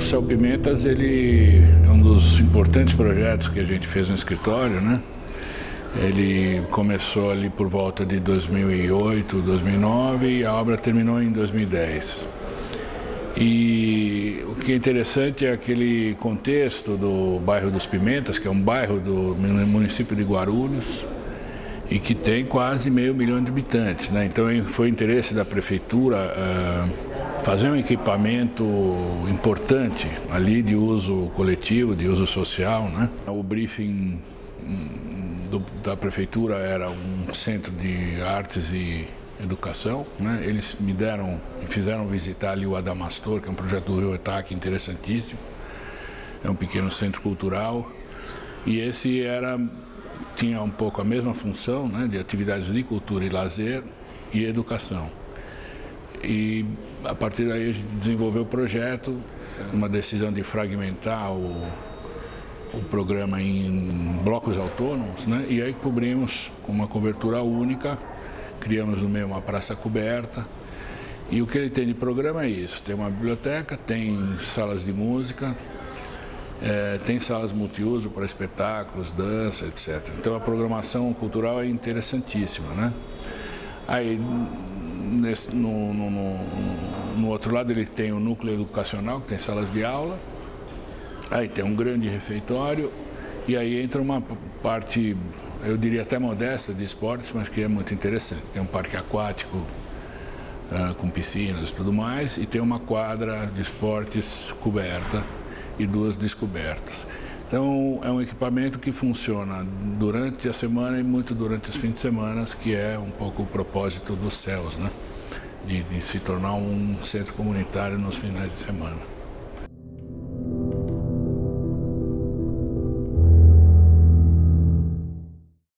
Céu Pimentas ele é um dos importantes projetos que a gente fez no escritório, né? Ele começou ali por volta de 2008, 2009 e a obra terminou em 2010. E o que é interessante é aquele contexto do bairro dos Pimentas, que é um bairro do município de Guarulhos e que tem quase meio milhão de habitantes. Né? Então foi interesse da prefeitura uh, fazer um equipamento importante ali de uso coletivo, de uso social. Né? O briefing do, da prefeitura era um centro de artes e educação. Né? Eles me deram e fizeram visitar ali o Adamastor, que é um projeto do Rio Etaque interessantíssimo. É um pequeno centro cultural. E esse era tinha um pouco a mesma função né, de atividades de cultura e lazer e educação. E a partir daí a gente desenvolveu o projeto, uma decisão de fragmentar o, o programa em blocos autônomos, né? e aí cobrimos com uma cobertura única, criamos no meio uma praça coberta. E o que ele tem de programa é isso: tem uma biblioteca, tem salas de música, é, tem salas multiuso para espetáculos, dança, etc. Então a programação cultural é interessantíssima, né? Aí nesse, no, no, no, no outro lado ele tem o núcleo educacional, que tem salas de aula, Aí tem um grande refeitório e aí entra uma parte, eu diria até modesta, de esportes, mas que é muito interessante. Tem um parque aquático uh, com piscinas e tudo mais, e tem uma quadra de esportes coberta e duas descobertas. Então é um equipamento que funciona durante a semana e muito durante os fins de semana, que é um pouco o propósito dos céus, né? De, de se tornar um centro comunitário nos finais de semana.